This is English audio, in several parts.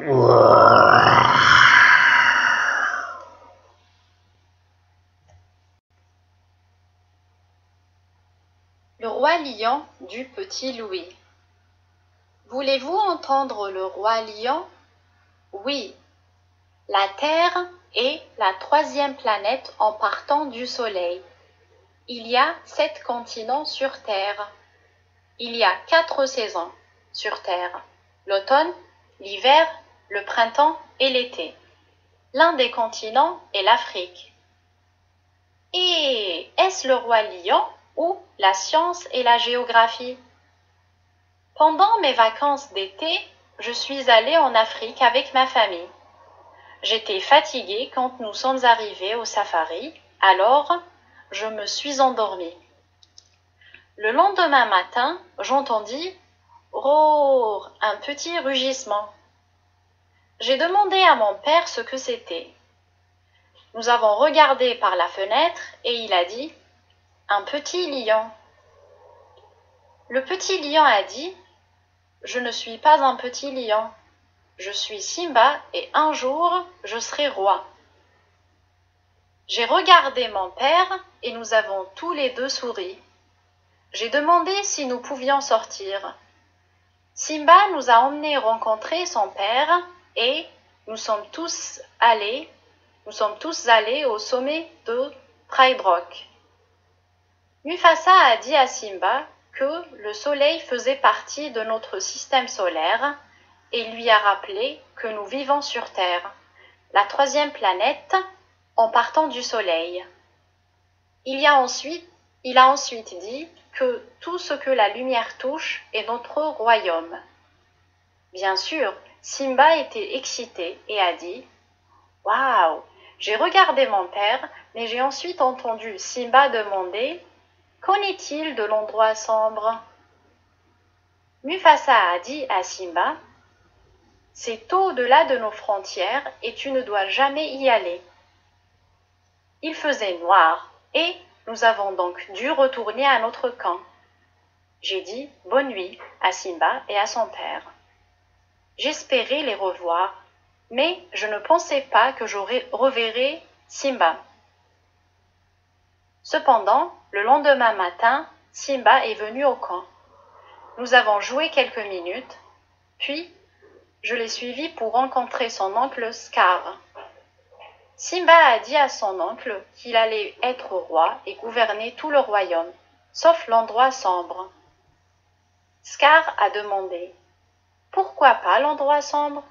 Le roi lion du petit Louis. Voulez-vous entendre le roi lion Oui. La Terre est la troisième planète en partant du Soleil. Il y a sept continents sur Terre. Il y a quatre saisons sur Terre. L'automne, l'hiver, le printemps et l'été. L'un des continents est l'Afrique. Et est-ce le roi lion ou la science et la géographie? Pendant mes vacances d'été, je suis allée en Afrique avec ma famille. J'étais fatiguée quand nous sommes arrivés au safari, alors je me suis endormie. Le lendemain matin, j'entendis Roar un petit rugissement. J'ai demandé à mon père ce que c'était. Nous avons regardé par la fenêtre et il a dit Un petit lion. Le petit lion a dit Je ne suis pas un petit lion. Je suis Simba et un jour je serai roi. J'ai regardé mon père et nous avons tous les deux souri. J'ai demandé si nous pouvions sortir. Simba nous a emmenés rencontrer son père et nous sommes tous allés, au sommet de Pride Rock. Mufasa a dit à Simba que le soleil faisait partie de notre système solaire et lui a rappelé que nous vivons sur Terre, la troisième planète, en partant du soleil. Il a ensuite dit que tout ce que la lumière touche est notre royaume. Bien sûr, Simba était excité et a dit Waouh J'ai regardé mon père, mais j'ai ensuite entendu Simba demander Qu'en est-il de l'endroit sombre? Mufasa a dit à Simba C'est au-delà de nos frontières et tu ne dois jamais y aller. Il faisait noir et nous avons donc dû retourner à notre camp. J'ai dit bonne nuit à Simba et à son père. J'espérais les revoir, mais je ne pensais pas que je reverrais Simba. Cependant, le lendemain matin, Simba est venu au camp. Nous avons joué quelques minutes, puis je l'ai suivi pour rencontrer son oncle Scar. Simba a dit à son oncle qu'il allait être roi et gouverner tout le royaume, sauf l'endroit sombre. Scar a demandé Pourquoi pas l'endroit sombre?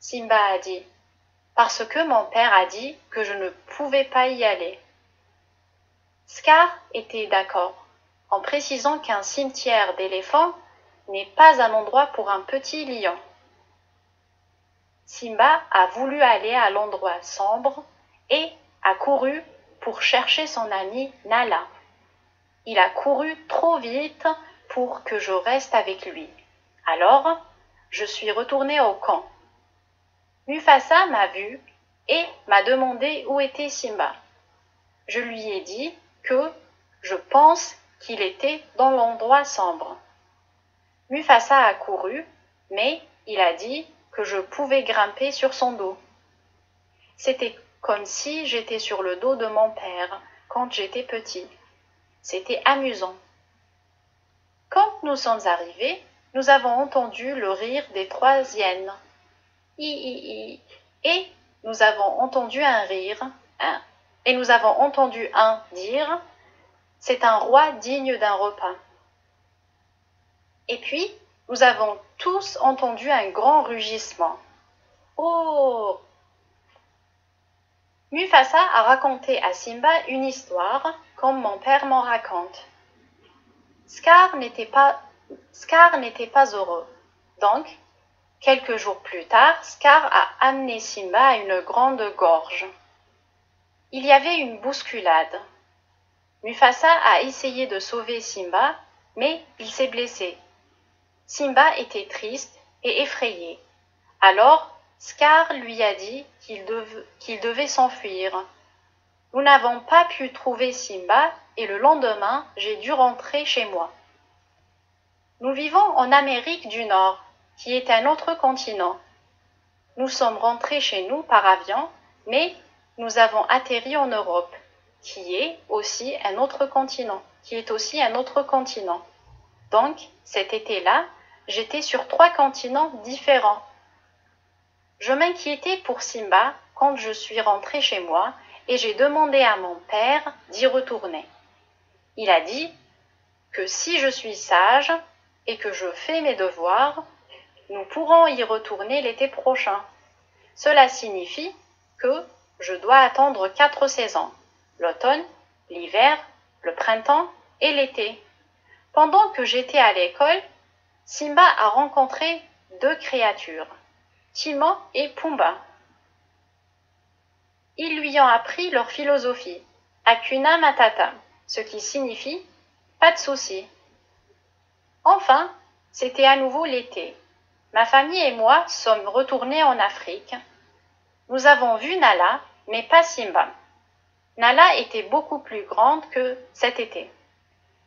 Simba a dit Parce que mon père a dit que je ne pouvais pas y aller. Scar était d'accord, en précisant qu'un cimetière d'éléphants n'est pas un endroit pour un petit lion. Simba a voulu aller à l'endroit sombre et a couru pour chercher son ami Nala. Il a couru trop vite pour que je reste avec lui. Alors, je suis retourné au camp. Mufasa m'a vu et m'a demandé où était Simba. Je lui ai dit que je pense qu'il était dans l'endroit sombre. Mufasa a couru, mais il a dit que je pouvais grimper sur son dos. C'était comme si j'étais sur le dos de mon père quand j'étais petit. C'était amusant. Quand nous sommes arrivés, nous avons entendu le rire des trois hyènes. Hi. Et nous avons entendu un rire, et nous avons entendu un dire C'est un roi digne d'un repas. Et puis, nous avons tous entendu un grand rugissement. Oh Mufasa a raconté à Simba une histoire comme mon père m'en raconte. Scar n'était pas, Scar n'était pas heureux. Donc, quelques jours plus tard, Scar a amené Simba à une grande gorge. Il y avait une bousculade. Mufasa a essayé de sauver Simba, mais il s'est blessé. Simba était triste et effrayé. Alors Scar lui a dit qu'il dev qu devait s'enfuir. Nous n'avons pas pu trouver Simba et le lendemain j'ai dû rentrer chez moi. Nous vivons en Amérique du Nord, qui est un autre continent. nous sommes rentrés chez nous par avion, mais nous avons atterri en Europe, qui est aussi un autre continent, qui est aussi un autre continent. Donc, cet été-là, j'étais sur trois continents différents. Je m'inquiétais pour Simba quand je suis rentrée chez moi et j'ai demandé à mon père d'y retourner. Il a dit que si je suis sage et que je fais mes devoirs, nous pourrons y retourner l'été prochain. Cela signifie que je dois attendre quatre saisons, l'automne, l'hiver, le printemps et l'été. Pendant que j'étais à l'école, Simba a rencontré deux créatures, Timon et Pumba. Ils lui ont appris leur philosophie, Akuna Matata, ce qui signifie pas de souci. Enfin, c'était à nouveau l'été. Ma famille et moi sommes retournés en Afrique. Nous avons vu Nala, mais pas Simba. Nala était beaucoup plus grande que cet été.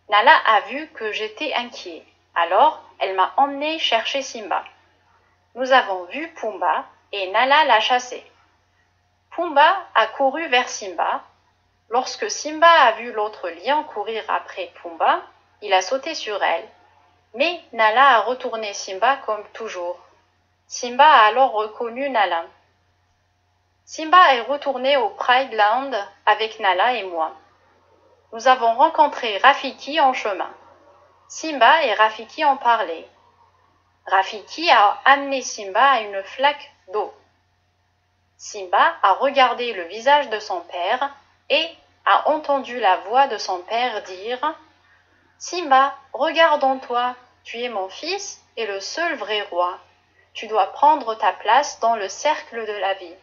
Nala a vu que j'étais inquiet. Alors, elle m'a emmené chercher Simba. Nous avons vu Pumba et Nala l'a chassé. Pumba a couru vers Simba. Lorsque Simba a vu l'autre lion courir après Pumba, il a sauté sur elle. Mais Nala a retourné Simba comme toujours. Simba a alors reconnu Nala. Simba est retourné au Pride Land avec Nala et moi. Nous avons rencontré Rafiki en chemin. Simba et Rafiki ont parlé. Rafiki a amené Simba à une flaque d'eau. Simba a regardé le visage de son père et a entendu la voix de son père dire Simba, regarde en toi, tu es mon fils et le seul vrai roi. Tu dois prendre ta place dans le cercle de la vie.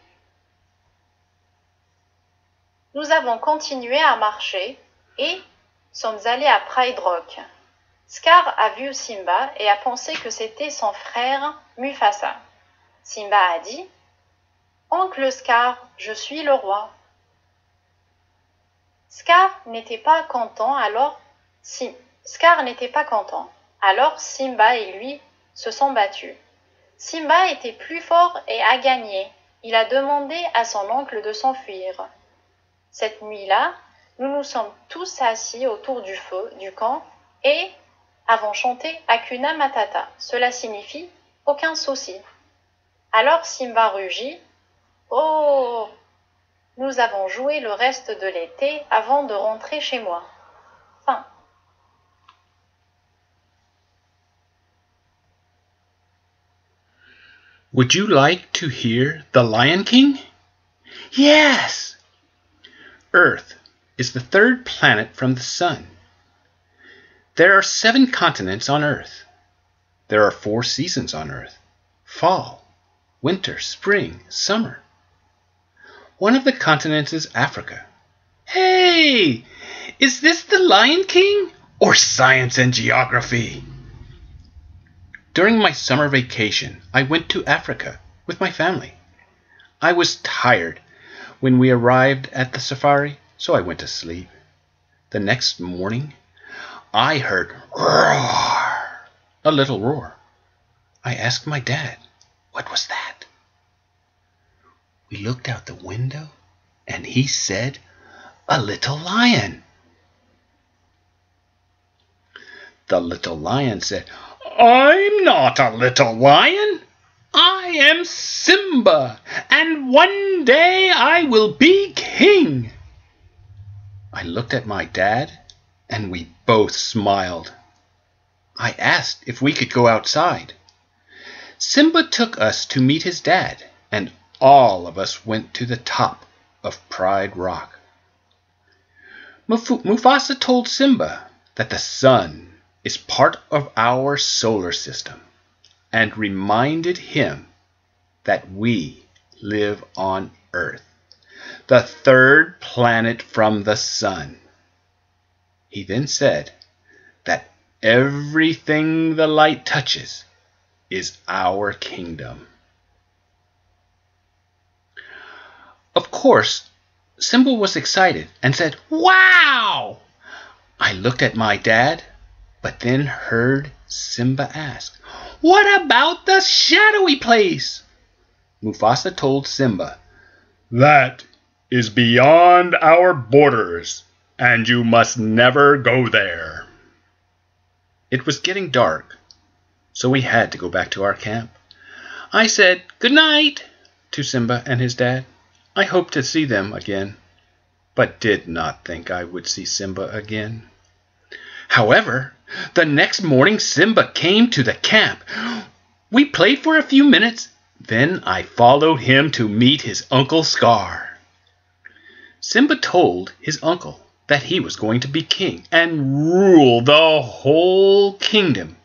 Nous avons continué à marcher et sommes allés à Pride Rock. Scar a vu Simba et a pensé que c'était son frère Mufasa. Simba a dit Oncle Scar, je suis le roi. Scar n'était pas content alors Scar n'était pas content. Alors Simba et lui se sont battus. Simba était plus fort et a gagné. Il a demandé à son oncle de s'enfuir. Cette nuit-là, nous nous sommes tous assis autour du feu du camp et avons chanté Akuna Matata. Cela signifie aucun souci. Alors Simba rugit Oh Nous avons joué le reste de l'été avant de rentrer chez moi. Would you like to hear The Lion King? Yes! Earth is the third planet from the Sun. There are seven continents on Earth. There are four seasons on Earth fall, winter, spring, summer. One of the continents is Africa. Hey! Is this the Lion King? Or science and geography? During my summer vacation, I went to Africa with my family. I was tired when we arrived at the safari so I went to sleep. The next morning, I heard roar, a little roar. I asked my dad, what was that? We looked out the window, and he said, a little lion. The little lion said, I'm not a little lion. I am Simba, and one day I will be king. I looked at my dad, and we both smiled. I asked if we could go outside. Simba took us to meet his dad, and all of us went to the top of Pride Rock. Mufasa told Simba that the sun is part of our solar system and reminded him that we live on Earth the third planet from the sun. He then said that everything the light touches is our kingdom. Of course, Simba was excited and said, Wow! I looked at my dad, but then heard Simba ask, What about the shadowy place? Mufasa told Simba, That is beyond our borders, and you must never go there. It was getting dark, so we had to go back to our camp. I said good night to Simba and his dad. I hoped to see them again, but did not think I would see Simba again. However, the next morning Simba came to the camp. We played for a few minutes, then I followed him to meet his uncle Scar. Simba told his uncle that he was going to be king and rule the whole kingdom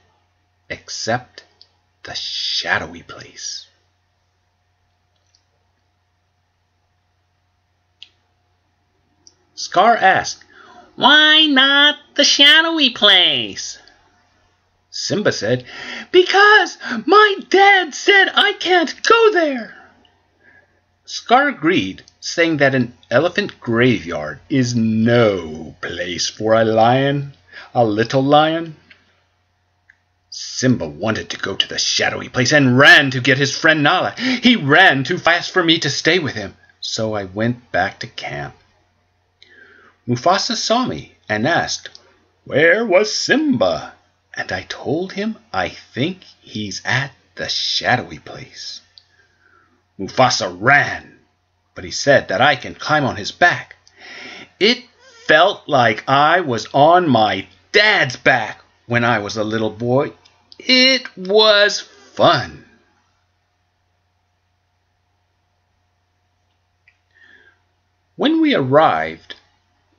except the shadowy place. Scar asked, Why not the shadowy place? Simba said, Because my dad said I can't go there. Scar agreed, saying that an elephant graveyard is no place for a lion, a little lion. Simba wanted to go to the shadowy place and ran to get his friend Nala. He ran too fast for me to stay with him, so I went back to camp. Mufasa saw me and asked, Where was Simba? And I told him I think he's at the shadowy place. Mufasa ran, but he said that I can climb on his back. It felt like I was on my dad's back when I was a little boy. It was fun. When we arrived,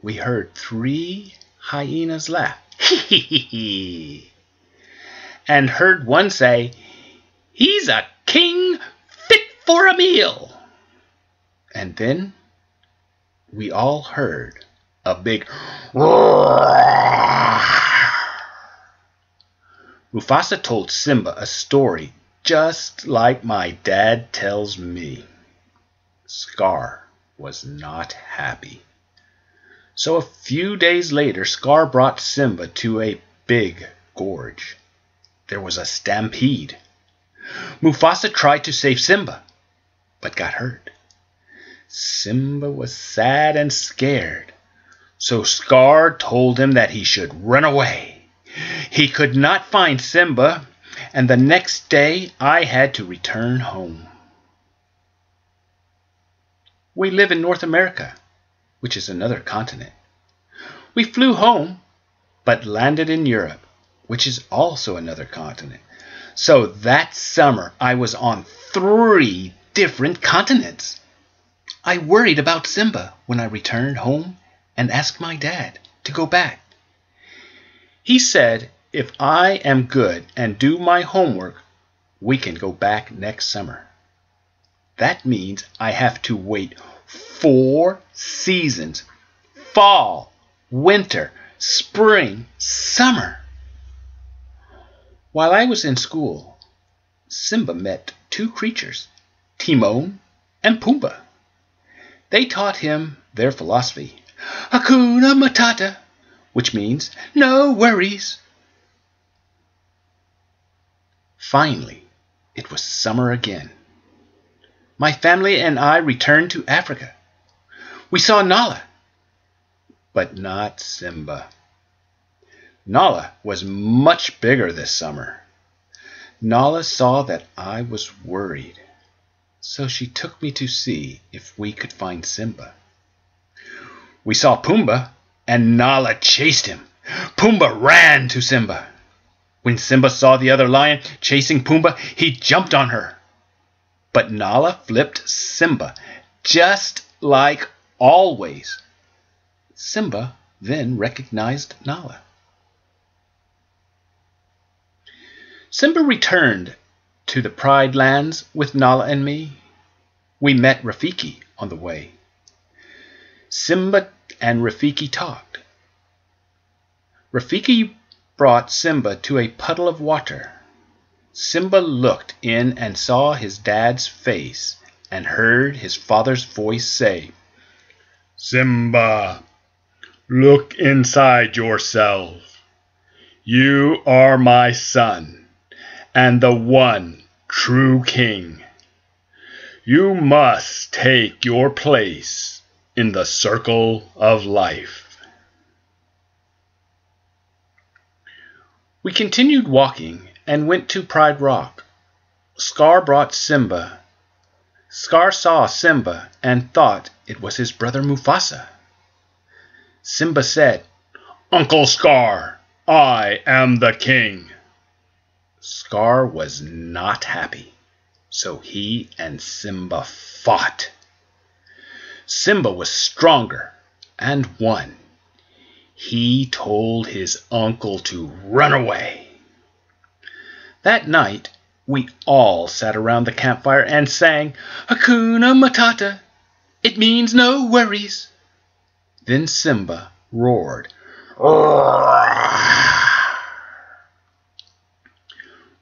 we heard three hyenas laugh. Hee hee hee and heard one say, He's a king fit for a meal. And then we all heard a big Mufasa told Simba a story just like my dad tells me. Scar was not happy. So a few days later, Scar brought Simba to a big gorge. There was a stampede. Mufasa tried to save Simba, but got hurt. Simba was sad and scared, so Scar told him that he should run away. He could not find Simba, and the next day I had to return home. We live in North America, which is another continent. We flew home, but landed in Europe, which is also another continent. So that summer I was on three different continents. I worried about Simba when I returned home and asked my dad to go back. He said, If I am good and do my homework, we can go back next summer. That means I have to wait four seasons fall, winter, spring, summer. While I was in school, Simba met two creatures, Timon and Pumbaa. They taught him their philosophy. Hakuna Matata, which means no worries. Finally, it was summer again. My family and I returned to Africa. We saw Nala, but not Simba. Nala was much bigger this summer. Nala saw that I was worried, so she took me to see if we could find Simba. We saw Pumbaa and Nala chased him. Pumbaa ran to Simba. When Simba saw the other lion chasing Pumbaa, he jumped on her. But Nala flipped Simba, just like always. Simba then recognized Nala. Simba returned to the Pride Lands with Nala and me. We met Rafiki on the way. Simba and Rafiki talked. Rafiki brought Simba to a puddle of water. Simba looked in and saw his dad's face and heard his father's voice say, Simba, look inside yourself. You are my son and the one true king. You must take your place in the circle of life. We continued walking and went to Pride Rock. Scar brought Simba. Scar saw Simba and thought it was his brother Mufasa. Simba said, Uncle Scar, I am the king. Scar was not happy, so he and Simba fought. Simba was stronger and won. He told his uncle to run away. That night, we all sat around the campfire and sang Hakuna Matata. It means no worries. Then Simba roared.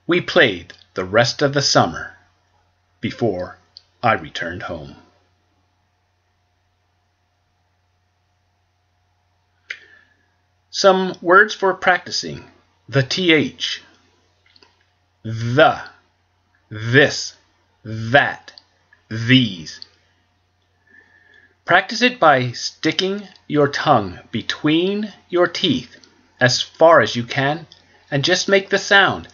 We played the rest of the summer before I returned home. Some words for practicing the TH, the, this, that, these. Practice it by sticking your tongue between your teeth as far as you can and just make the sound.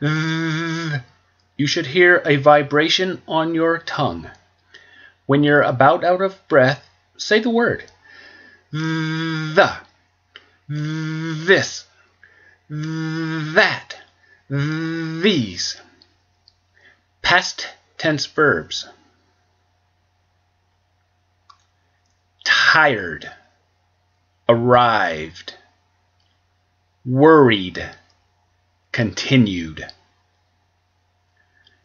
You should hear a vibration on your tongue. When you're about out of breath, say the word. The this, that, these. Past tense verbs. Tired, arrived, worried, continued.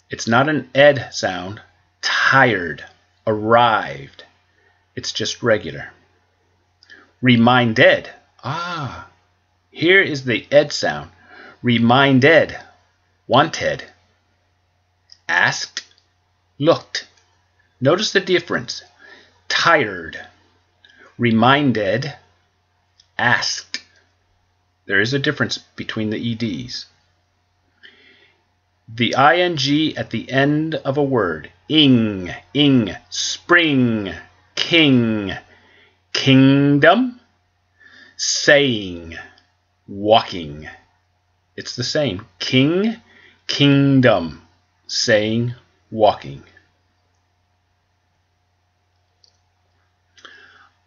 It's not an ed sound. Tired, arrived. It's just regular. Reminded Ah, here is the ed sound. Reminded, wanted, asked, looked. Notice the difference. Tired, reminded, asked. There is a difference between the EDs. The ing at the end of a word. Ing, ing, spring, king, kingdom, saying, walking. It's the same. King, kingdom, saying, walking.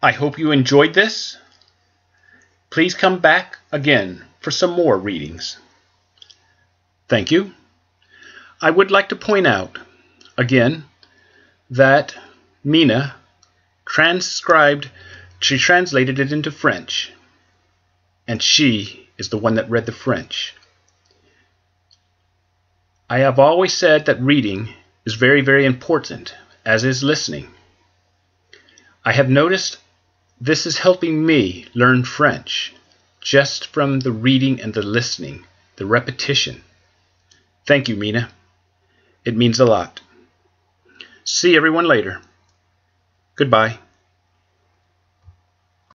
I hope you enjoyed this. Please come back again for some more readings. Thank you. I would like to point out again that Mina transcribed, she translated it into French and she is the one that read the French. I have always said that reading is very, very important, as is listening. I have noticed this is helping me learn French just from the reading and the listening, the repetition. Thank you, Mina. It means a lot. See everyone later. Goodbye.